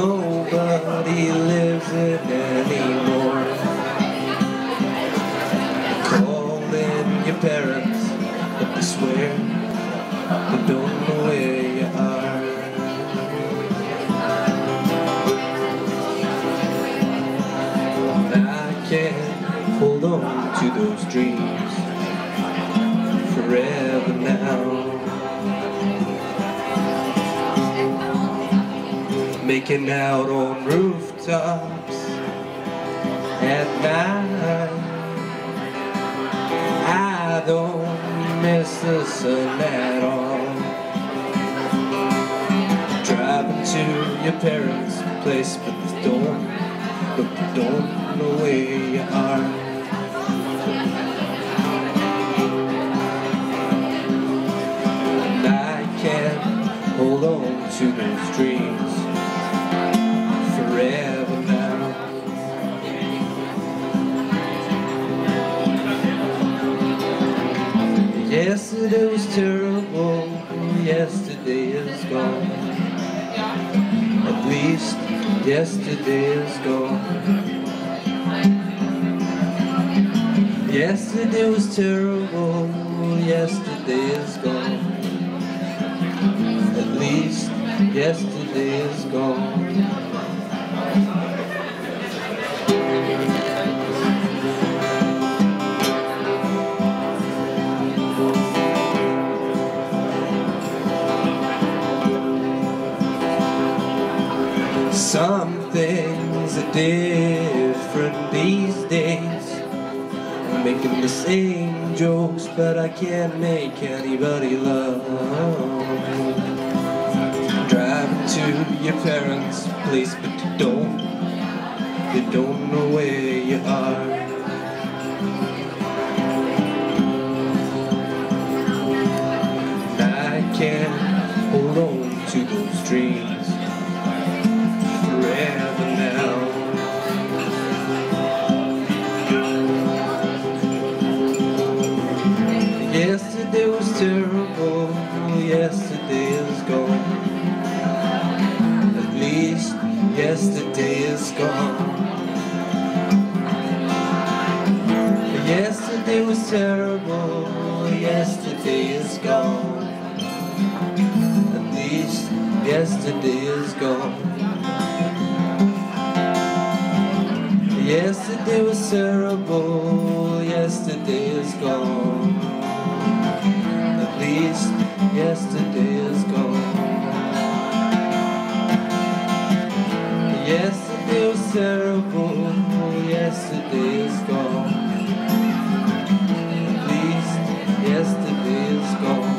nobody lives it anymore. Calling your parents, but they swear they don't know where you are. And I can't hold on to those dreams Making out on rooftops at night. I don't miss the sun at all. Driving to your parents' place, but they don't, but they don't know where you are. And I can't hold on to those dreams Yesterday was terrible, yesterday is gone. At least yesterday is gone. Yesterday was terrible, yesterday is gone. At least yesterday is gone. Some things are different these days. I'm making the same jokes, but I can't make anybody laugh. Driving to your parents' place, but you don't, you don't know where you are. Yesterday is gone. Yesterday was terrible, yesterday is gone. At least yesterday is gone. Yesterday was terrible, yesterday is gone. Yesterday was terrible, yesterday is gone. At least yesterday is gone.